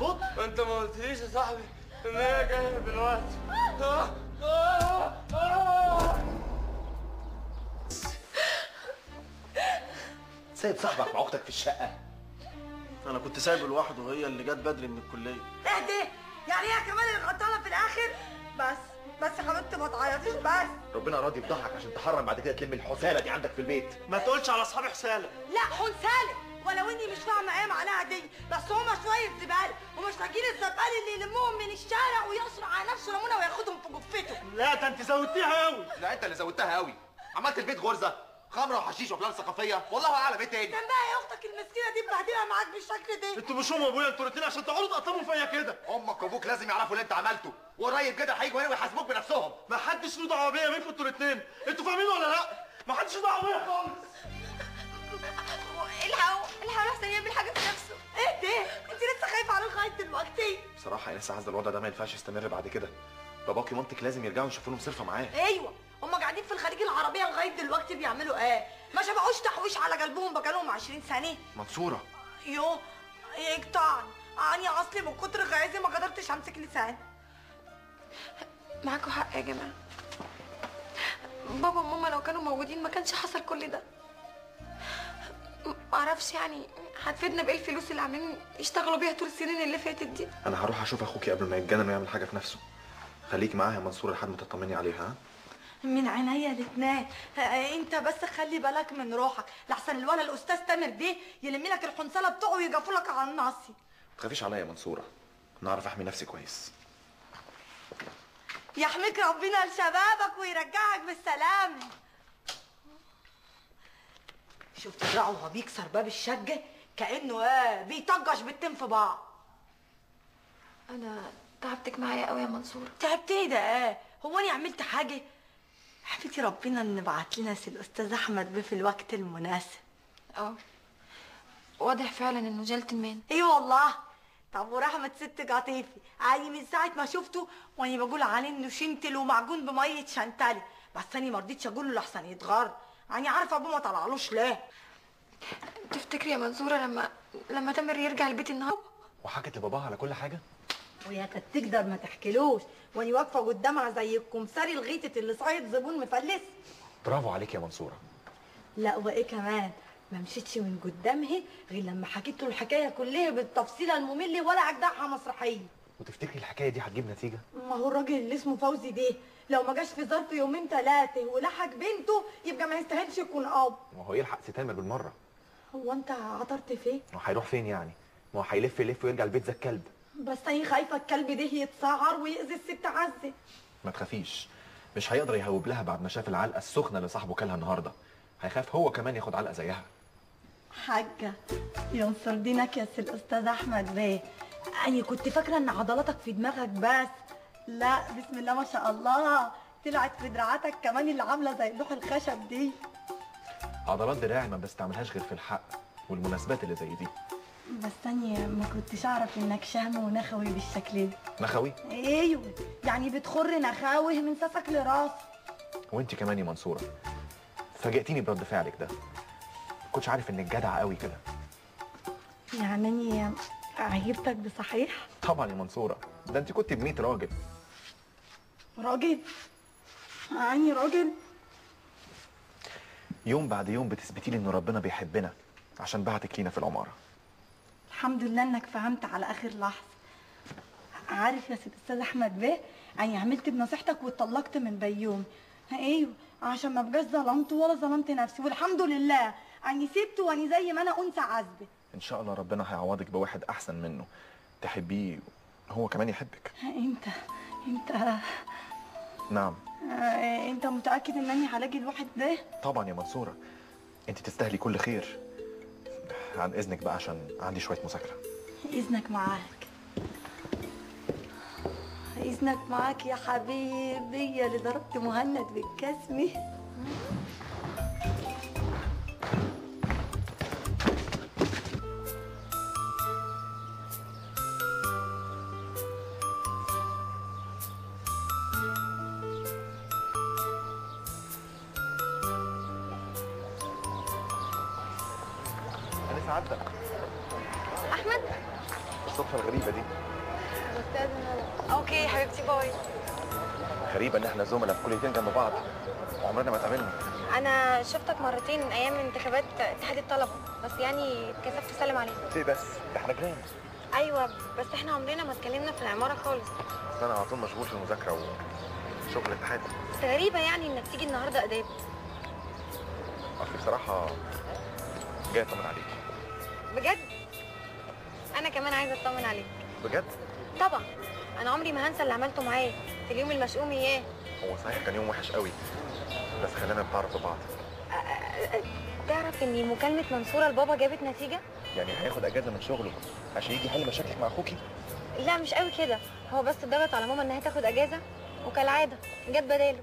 مظبوط؟ انت ما قلتليش يا صاحبي. ان هي جاية دلوقتي. آه، آه، آه. سايب صاحبك مع أختك في الشقة. أنا كنت سايبه لوحده وهي اللي جت بدري من الكلية. اهدي! يعني هي كمان اللي غلطانة في الآخر؟ بس بس يا حبيبتي ما تعيطيش بس. ربنا راضي يفضحك عشان تحرم بعد كده تلم الحسالة دي عندك في البيت. ما تقولش على أصحابي حسالة. لا حون سالم ولو إني مش فاهمة إيه معناها دي بس هما شوية زباله ومش لاقيين الزبال اللي يلموهم من الشارع ويقصر على نفسه ليمونه وياخدهم في جفته لا ده أنت زودتيها قوي لا أنت اللي زودتها قوي عملت البيت غرزة خمرة وحشيش وافلام ثقافية. والله أعلم إيه تاني؟ كان بقى يا أختك المسكينة دي مبهدلة معاك بالشكل ده. أنتوا مش ام أبويا أنتوا الاثنين عشان تقعدوا تقطموا فيا كده. أمك وابوك لازم يعرفوا اللي أنت عملته. وقريب كده هيجوا هنا ويحاسبوك بنفسهم. ما حدش له دعوة بيا منكم أنتوا الاثنين أنتوا فاهمين ولا لأ؟ ما حدش له دعوة بيا خالص. الحقوا الحقوا احسن يعمل حاجة في نفسه. إيه ده؟ انت لسه خايفة عليه لغاية دلوقتي. بصراحة يا لسه عايز الوضع ده ما ينفعش يستمر بعد كده. باباكي ومامتك لازم يرجعوا يشوفوا لهم صرفة معاه. أيوه. هما قاعدين في الخليج العربية لغاية دلوقتي بيعملوا إيه؟ ما شبعوش تحويش على قلبهم بقالهم 20 سنة. منصورة. يو يقطعني اني أصلي من كتر غيظي ما قدرتش أمسك لساني معاكوا حق يا جماعة. بابا وماما لو كانوا موجودين ما كانش حصل كل ده. معرفش يعني هتفيدنا بإيه الفلوس اللي عاملين يشتغلوا بيها طول السنين اللي فاتت دي؟ أنا هروح أشوف أخوكي قبل ما يتجنن ويعمل حاجة في نفسه. خليكي معاها يا منصوره لحد ما تطمني عليها ها؟ من عينيا الاتنين. آه، أنت بس خلي بالك من روحك. لحسن الولا الأستاذ تامر دي يلم لك الحنصلة بتوعه ويجفوا لك على الناصي. ما تخافيش عليا يا منصورة. أنا اعرف أحمي نفسي كويس. يحميك ربنا لشبابك ويرجعك بالسلامة. شفت دراعه وهو بيكسر باب الشقة؟ كأنه إيه بيطجش بالتين في بعض. أنا تعبتك معايا قوي يا منصور تعبت إيه ده؟ إيه هو أنا عملت حاجة؟ حبيبتي ربنا إن بعت لنا سي الاستاذ أحمد بيه في الوقت المناسب. أه. واضح فعلا إنه جنتلمان إيه والله. طب ورحمة ست قطيفي عادي من ساعة ما شفته وأنا بقول عليه إنه شنتل ومعجون بمية شنتلي بس أنا ما رضيتش أقول له لحسن يتغر. يعني عارفة أبوه ما طلعلوش ليه؟ تفتكري يا منصورة لما لما تامر يرجع البيت النهارده وحكت لباباها على كل حاجة؟ وهي كانت تقدر ما تحكيلوش. وأنا واقفة قدامها زي الكمثري الغيطة اللي صايد زبون مفلس. برافو عليك يا منصورة. لا وإيه كمان؟ ما مشيتش من قدامها غير لما حكيت له الحكاية كلها بالتفصيله الممل ولا أجدعها مسرحية. وتفتكري الحكاية دي هتجيب نتيجة؟ ما هو الراجل اللي اسمه فوزي ده لو ما جاش في ظرف يومين ثلاثة ولحق بنته يبقى ما يستاهلش يكون أب. ما هو يلحق ستامر بالمرة. هو أنت عطرت فيه؟ ما هو هيروح فين يعني؟ ما هو هيلف يلف ويرجع البيت زي الكلب. بس أنا خايفة الكلب ده يتسعر ويأذي الست عزة. ما تخافيش. مش هيقدر يهوب لها بعد ما شاف العلقة السخنة اللي صاحبه كلها النهارده. هيخاف هو كمان ياخد علقة زيها. حاجة. ينصر دينك يا سي الأستاذ أحمد بيه. أنا كنت فاكرة إن عضلاتك في دماغك بس. لا بسم الله ما شاء الله. طلعت في دراعاتك كمان اللي عاملة زي لوح الخشب دي. عضلات دراعي ما بستعملهاش غير في الحق والمناسبات اللي زي دي. بس أنا ما كنتش أعرف إنك شهم ونخوي بالشكل ده. نخوي؟ أيوه يعني بتخر نخاوه من ساسك لراس. وانت كمان يا منصورة. فاجئتيني برد فعلك ده. كنتش عارف إنك جدعة قوي كده. يعني أنا عجبتك بصحيح طبعا يا منصورة. ده انت كنت ب 100 راجل. راجل؟ يعني راجل؟ يوم بعد يوم بتثبتي لي ان ربنا بيحبنا عشان بعتك لينا في العمارة. الحمد لله إنك فهمت على آخر لحظة. عارف يا سيد أستاذ أحمد بيه؟ يعني عملت بنصيحتك واتطلقت من بيوم. أيوه عشان ما بقاش ظلمته ولا ظلمت نفسي. والحمد لله. يعني سبته واني زي ما أنا أنثى عذبة. إن شاء الله ربنا هيعوضك بواحد أحسن منه. تحبيه هو كمان يحبك. انت انت نعم. آه، انت متأكد انني هلاقي الواحد ده؟ طبعا يا منصورة. انت تستاهلي كل خير. عن إذنك بقى عشان عندي شوية مذاكرة. إذنك معاك. إذنك معاك يا حبيبي اللي ضربت مهند بالكسمة. أنا سعادتك أحمد؟ الصدفه الغريبه دي. okay حبيبتي bye. غريبة إن إحنا زملاء في كليتين جنب بعض. وعمرنا ما اتقابلنا. أنا شفتك مرتين أيام انتخابات اتحاد الطلبة بس يعني اتكسفت أسلم عليك ليه بس؟ ده إحنا جيران. أيوه بس إحنا عمرنا ما اتكلمنا في العمارة خالص. بس أنا على طول مشغول في المذاكرة وشغل الاتحاد. بس غريبة يعني إنك تيجي النهارده أداب. اصلي بصراحة جاي اطمن عليك. بجد؟ أنا كمان عايزة أطمن عليك. بجد؟ طبعا. أنا عمري ما هنسى اللي عملته معاه في اليوم المشؤوم إياه. هو صحيح كان يوم وحش قوي بس خلينا نتعرف ببعض. تعرف إن مكالمة منصورة لبابا جابت نتيجة؟ يعني هياخد أجازة من شغله عشان يجي يحل مشاكلك مع أخوكي؟ لا مش قوي كده. هو بس ضغط على ماما إنها تاخد أجازة وكالعادة جت بداله.